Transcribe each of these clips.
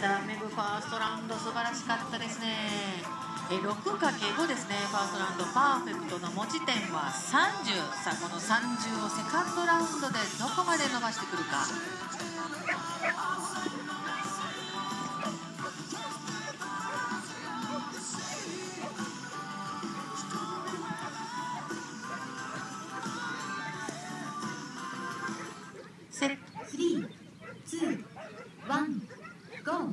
ザ・メグファーストラウンド素晴らしかったですね。え 6×5 ですねファーストラウンド。パーフェクトの持ち点は30さあこの30をセカンドラウンドでどこまで伸ばしてくるか。セット3、2、1、GO!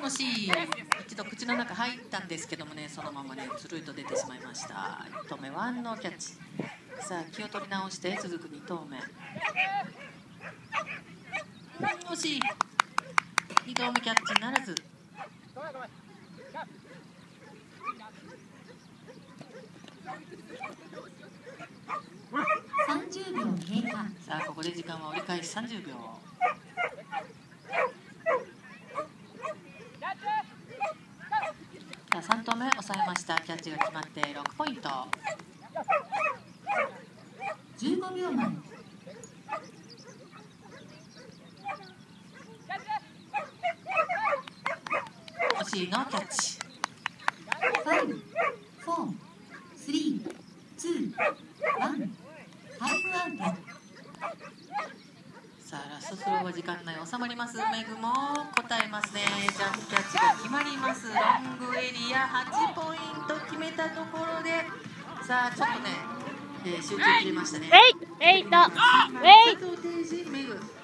もし一度口の中入ったんですけどもねそのままねつるりと出てしまいました。1投目ワンのキャッチ。さあ気を取り直して続く2投目。惜しい2投目キャッチならず30秒経過。さあここで時間は折り返し30秒。さあ3投目抑えました。キャッチが決まって6ポイント。15秒前。惜しいのキャッチ。5、4、3、2、1、タイムアウト。さあラストスローは時間内収まります。メグも答えますね。ジャンプキャッチが決まります。ロングエリア8ポイント決めたところでさあちょっとね、えー集中切れましたね。ウェイエイト。ウェイ